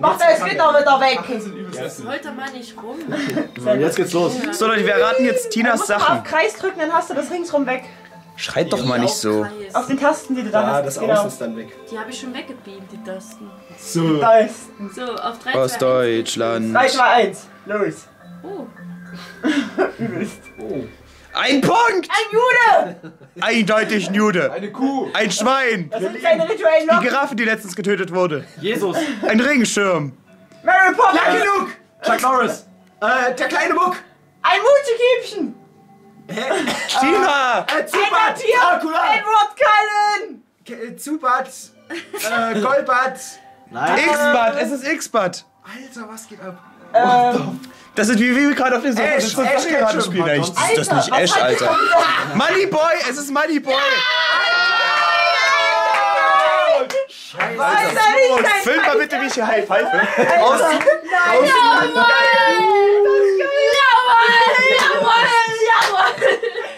Mach das Gitter wieder weg! Heute mal nicht rum. So, jetzt geht's los. So Leute, wir raten jetzt Du Tinas musst mal Sachen. auf Kreis drücken, dann hast du das ringsrum weg. Schreit doch mal nicht so. Kreis. Auf den Tasten, die du da Ja, hast. das genau. Aus ist dann weg. Die habe ich schon weggebeamt, die Tasten. So. Tasten. So, auf 3, Aus 2, 1. Deutschland. 3, 2, 1. Los. Oh, Übelst. Ein Punkt! Ein Jude! Eindeutig ein Jude. Eine Kuh. Ein Schwein. Das sind seine rituellen Die Locken. Giraffe, die letztens getötet wurde. Jesus. Ein Regenschirm. Mary Poppins! Lucky Luke. Chuck Norris. Äh, der kleine Muck. Ein Muschekiebchen! Tina! Äh, Zubat. Dracula. Edward Cullen! K- äh, Zubat. Äh, Golbat. Nein. X-Bad, es ist X-Bad. Alter, was geht ab? Ähm, Das ist wie wir gerade auf dem Sofa Ash, sitzen und Ketchum. spielen. Echt, Das ist das nicht Ash, Alter. der- Moneyboy, es ist. Scheiße. Ist da nicht Film mal bitte, wie ich hier high pfeife. Aus, nein,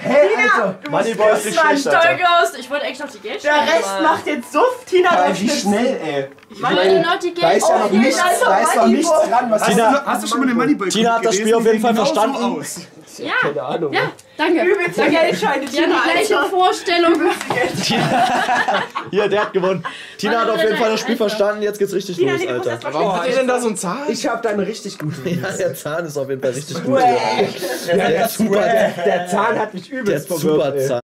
Hey, Alter. Moneyboy ist nicht schlecht, Alter. Stolgos! Ich wollte echt noch die Der Geldscheine Rest macht jetzt Suft, Tina Alter, wie schnell, ey. Meine, noch die da ist ja noch nichts, Alter, da ist noch nichts dran. Was Tina- hast du, Hast du schon mal den Moneyboy Tina hat das Spiel auf jeden Fall verstanden. Aus. Ja, Keine Ahnung. ja, danke. Übelste danke. Haben Tina, die gleiche Alter. Vorstellung. Hier, der hat gewonnen. Tina hat auf jeden Fall das Spiel verstanden. Jetzt geht's richtig Tina, los, Alter. Warum hat ihr denn da so einen Zahn? Ich hab da eine richtig gute. Ja, der Zahn ist auf jeden Fall richtig gut. Der, Der der Zahn hat mich Der übelst verwirrt. Zubat,